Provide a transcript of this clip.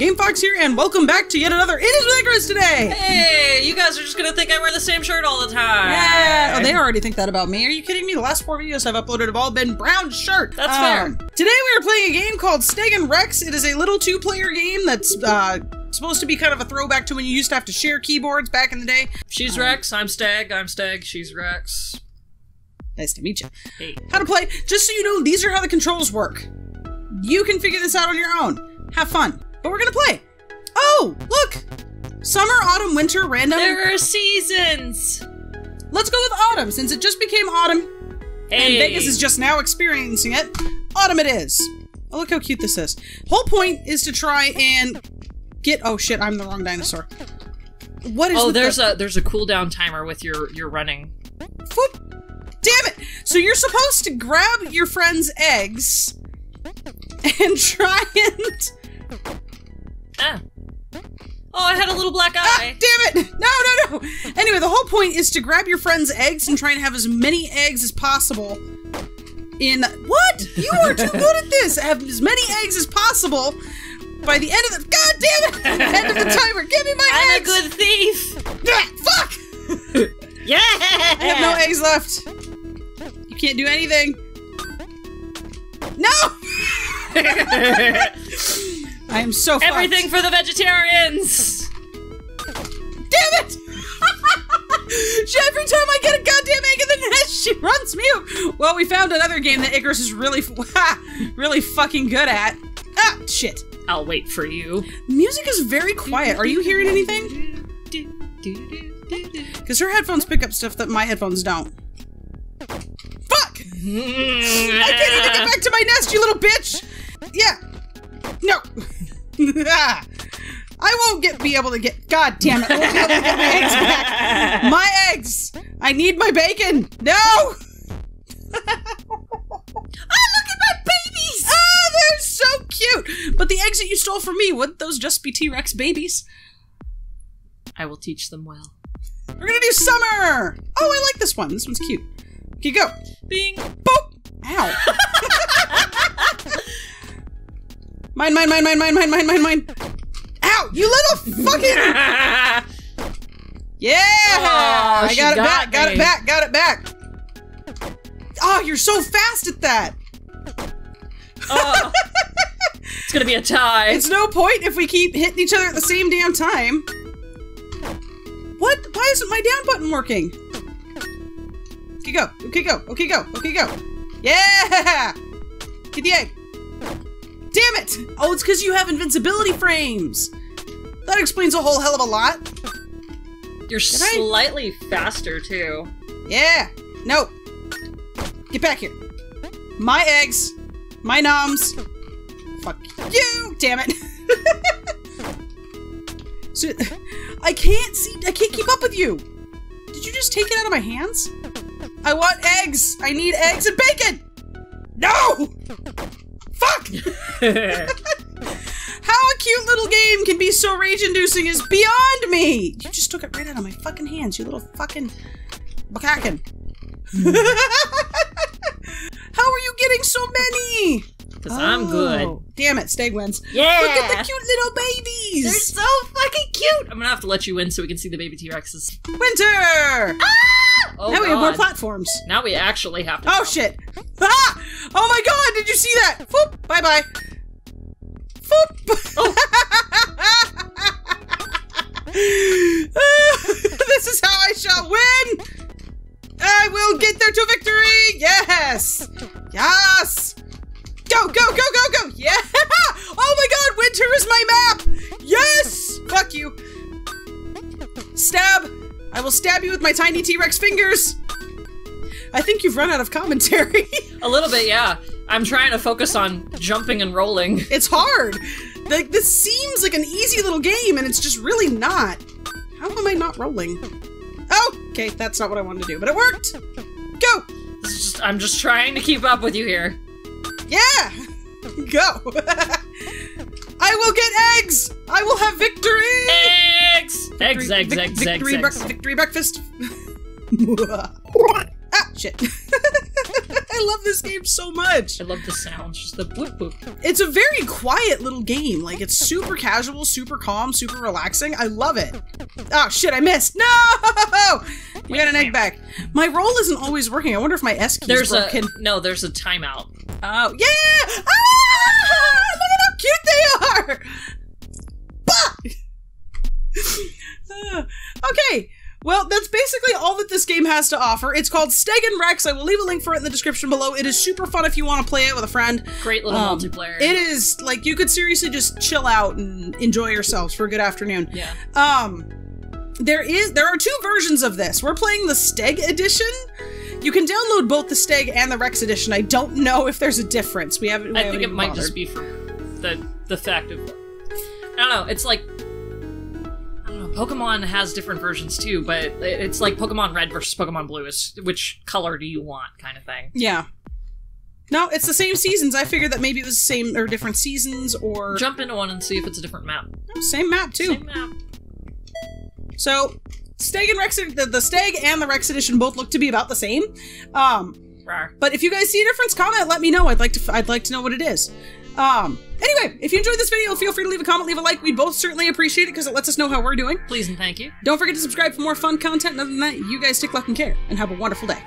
everyone, GameFox here, and welcome back to yet another Indies With Icarus today! Hey, you guys are just gonna think I wear the same shirt all the time. Yeah, oh, they already think that about me. Are you kidding me? The last four videos I've uploaded have all been brown shirt. That's Um, fair. Today we are playing a game called Steg and Rex. It is a little two-player game that's uh, supposed to be kind of a throwback to when you used to have to share keyboards back in the day. She's Rex, I'm Steg, I'm Steg, she's Rex. Nice to meet you. Hey. How to play? Just so you know, these are how the controls work. You can figure this out on your own. Have fun. But we're gonna play. Oh, look! Summer, autumn, winter, random. There are seasons! Let's go with autumn since it just became autumn and Vegas is just now experiencing it. Autumn it is. Oh, look how cute this is. Whole point is to try and get. Oh shit! I'm the wrong dinosaur. What is? Oh, there's the, a there's a cooldown timer with your your running. Foot. Damn it! So you're supposed to grab your friend's eggs and try and. Ah. Oh, I had a little black Ah, eye. damn it! No, no, no! Anyway, the whole point is to grab your friend's eggs and try and have as many eggs as possible in. What? You are too good at this! Have as many eggs as possible by the end of the. God damn it! end of the timer! Give me my I'm a good thief! Ah, fuck! Yeah! I have no eggs left. You can't do anything. No! I am so fucked. Everything for the vegetarians! Damn it! She- Every time I get a goddamn egg in the nest, she runs me. Well, we found another game that Icarus is really, really fucking good at. Ah, shit. I'll wait for you. Music is very quiet. Are you hearing anything? Because her headphones pick up stuff that my headphones don't. Fuck! I can't even get back to my nest, you little bitch! Yeah. No. I won't get be able to get. God damn it! I won't be able to get my eggs back. My eggs. I need my bacon. No. oh, look at my babies! Ah, they're so cute. But the eggs that you stole from me, wouldn't those just be T Rex babies? I will teach them well. We're gonna do summer. Oh, I like this one. This one's cute. Okay, go. Bing! Boop! Ow. Mine, mine, mine, mine, mine, mine, mine, mine, mine. Ow! You little fucking. Yeah! Oh, I got it got back, got it back, got it back. Oh, you're so fast at that. Oh. it's gonna be a tie. It's no point if we keep hitting each other at the same damn time. What? Why isn't my down button working? Okay, go. Okay, go. Okay, go. Okay, go. Yeah! Get the egg. Damn it! Oh, it's because you have invincibility frames. That explains a whole hell of a lot. You're I- slightly faster too. Yeah. No. Get back here. My eggs. My noms. Fuck you. Damn it. so, I can't see. I can't keep up with you. Did you just take it out of my hands? I want eggs. I need eggs and bacon. No. Fuck. How a cute little game can be so rage-inducing is beyond me. You just took it right out of my fucking hands, you little fucking bukakin. Hmm. How are you getting so many? Because I'm good. Oh, Damn it, Steg wins. Yeah! Look at the cute little babies. They're so fucking cute! I'm gonna have to let you in so we can see the baby T-Rexes. Winter. Oh now we have more platforms. Now we actually have to Oh jump. shit! Ah! Oh my god! Did you see that? Foop! Bye bye. Foop! Oh. this is how I shall win. I will get there to victory. Yes. Yes. I will stab you with my tiny T-Rex fingers. I think you've run out of commentary. A little bit, yeah. I'm trying to focus on jumping and rolling. it's hard. Like this seems like an easy little game, and it's just really not. How am I not rolling? Oh, okay, that's not what I wanted to do, but it worked. Go. Just, I'm just trying to keep up with you here. Yeah. Go. I will get eggs. I will have victory. Eggs! Eggs, eggs, Vic- eggs, victory, eggs, brec- eggs. victory breakfast. ah, shit. I love this game so much. I love the sounds, just the whoop whoop. It's a very quiet little game. Like it's super casual, super calm, super relaxing. I love it. Oh shit, I missed. No! You got an egg back. My roll isn't always working. I wonder if my S key's There's broken. a no. There's a timeout. Oh yeah! Ah! This game has to offer. It's called Steg and Rex. I will leave a link for it in the description below. It is super fun if you want to play it with a friend. Great little Um, multiplayer. It is like you could seriously just chill out and enjoy yourselves for a good afternoon. Yeah. Um, there is there are two versions of this. We're playing the Steg edition. You can download both the Steg and the Rex edition. I don't know if there's a difference. We haven't. we I haven't think it might bothered. just be for the the fact of I don't know. It's like I don't know. Pokemon has different versions too, but it's like Pokemon Red versus Pokemon Blue. Is which color do you want, kind of thing. Yeah. No, it's the same seasons. I figured that maybe it was the same or different seasons or Jump into one and see if it's a different map. same map too. Same map. So, Steg and Rex, the, the Steg and the Rex edition both look to be about the same. Um, but if you guys see a difference, comment. Let me know. I'd like to. I'd like to know what it is. Um, anyway, if you enjoyed this video, feel free to leave a comment, leave a like. We'd both certainly appreciate it because it lets us know how we're doing. Please and thank you. Don't forget to subscribe for more fun content. And other than that, you guys take luck and care, and have a wonderful day.